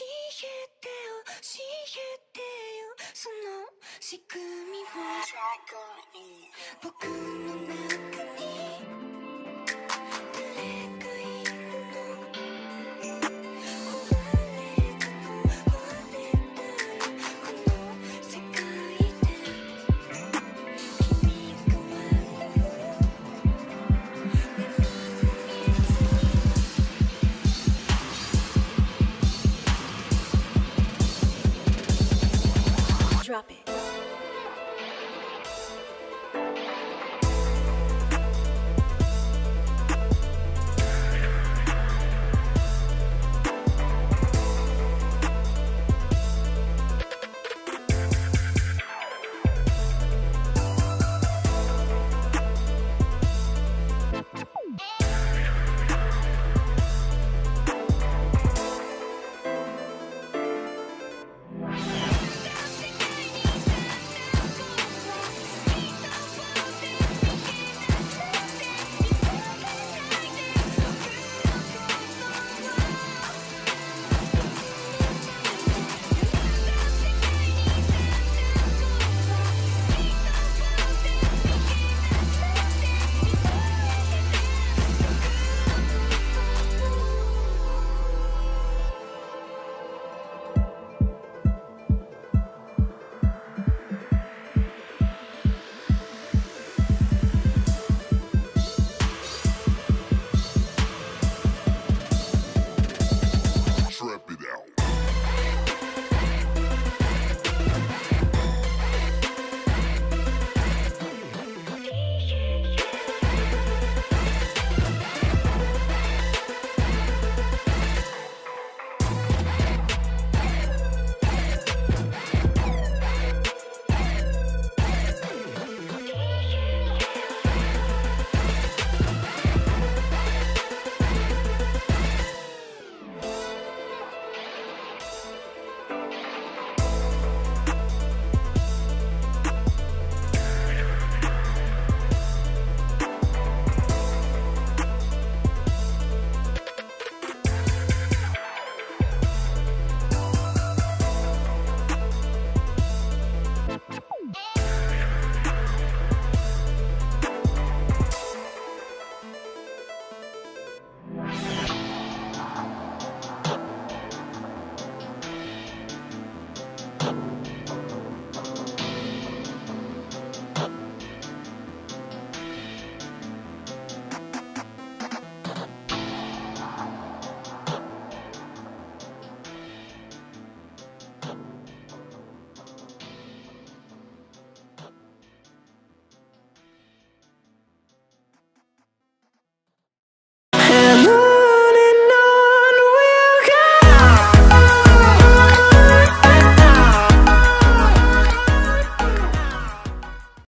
てよ教えてよ。その仕組みを。僕の中に。